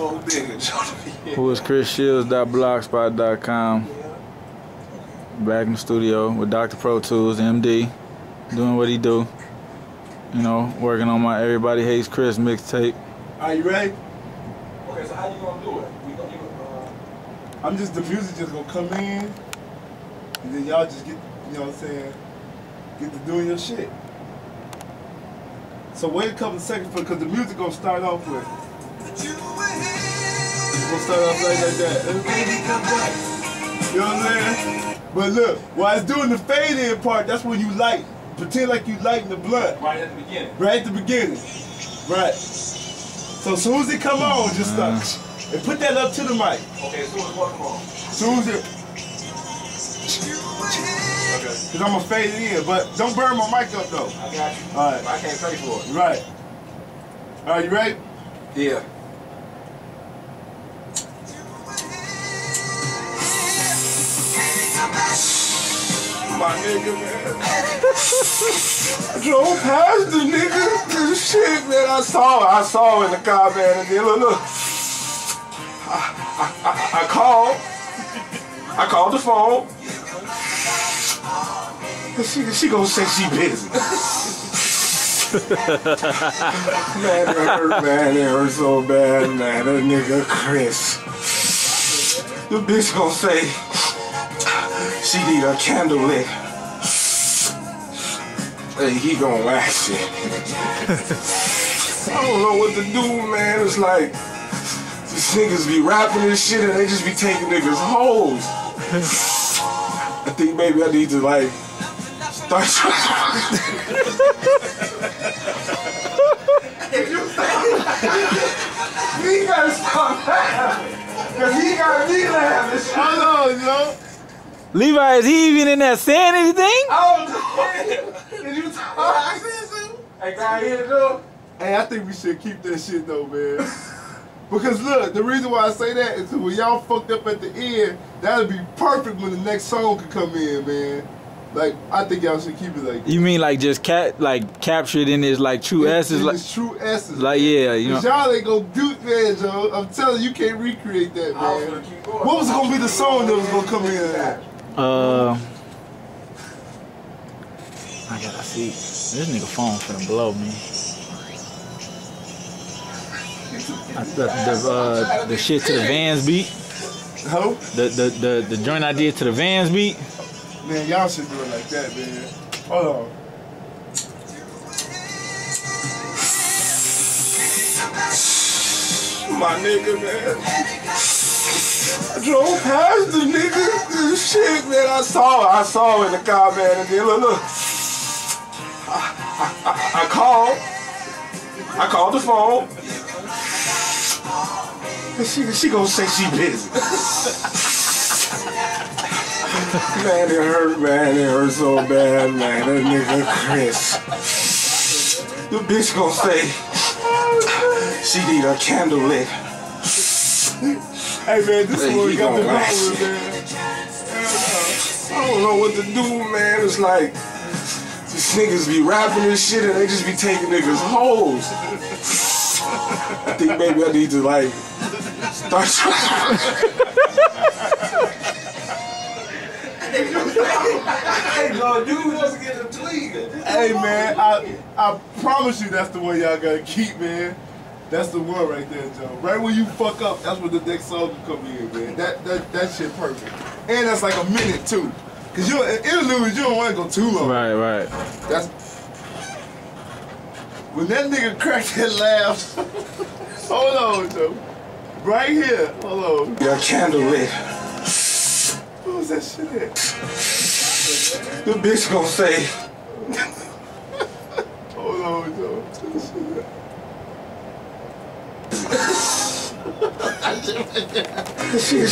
old nigga. Who is ChrisShields.blogspot.com. Back in the studio with Dr. Pro Tools, MD, doing what he do. You know, working on my Everybody Hates Chris mixtape. Are you ready? Okay, so how you gonna do it? We gonna, uh, I'm just the music just gonna come in, and then y'all just get, you know what I'm saying, get to doing your shit. So wait a couple seconds for, cause the music gonna start off with. It's gonna start off like, like that. Everybody come back. You know what I'm saying? But look, while it's doing the fade in part, that's when you light. Pretend like you lighting the blunt. right at the beginning. Right at the beginning. Right. So as soon as it come on, just start. Mm. And put that up to the mic. Okay, as soon as what come on. As soon as it. Okay. Cause I'm gonna fade it in, but don't burn my mic up though. I got you. Alright. I can't pay for it. Right. Alright, you ready? Yeah. My nigga, man. I drove past the nigga. This shit, man. I saw. I saw in the car, man. And then look, look. I, I, I, called. I called the phone. She, she gonna say she busy. man, it hurt, man. It hurt so bad, man. That nigga Chris. The bitch gonna say she need a candle lit. Hey, he gonna wax it. I don't know what to do, man. It's like these niggas be rapping this shit and they just be taking niggas hoes. I think maybe I need to like start He gotta stop laughing. Cause he got me laughing. Hold on, yo. Levi, is he even in there saying anything? Oh, Did you talk? Hey, guy, here to do? Hey, I think we should keep that shit though, man. Because look, the reason why I say that is when y'all fucked up at the end, that'd be perfect when the next song could come in, man. Like, I think y'all should keep it like that. You mean like just cat like captured in his like true essence, like its true essence. like yeah, you know. Cause y'all ain't gonna do man, Joe. I'm telling you, you can't recreate that, I was man. gonna keep going. What was gonna be the song that was gonna come in? Uh, I gotta see. This nigga phone finna blow me. I, the the, uh, the shit to the Vans beat, Ho? the, the the the joint I did to the Vans beat. Man, y'all should do it like that, man. Hold on. My nigga, man. I drove past the nigga. This shit, man. I saw. I saw in the car, man. And then look, look. I, I, I, I called. I called the phone. And she, she gonna say she busy. man, it hurt, man. It hurt so bad, man. That nigga Chris. The bitch gonna say she need a candle lit. Hey, man, this Hey, is what we got the gonna wax problem, it. man. I don't know what to do, man. It's like these niggas be rapping this shit and they just be taking niggas hoes. I think maybe I need to like start. hey, no, dude wants to get a tweet. Hey man, I I promise you that's the one y'all gotta keep, man. That's the one right there, Joe. Right when you fuck up, that's when the next song will come in, man. That that that shit perfect. And that's like a minute too. Cause you interludes, you don't want to go too long. Right, right. That's when that nigga cracked that laugh. hold on, Joe. Right here. Hold on. Your candle lit. What was that shit at? The bitch gonna say Hold on, Joe. What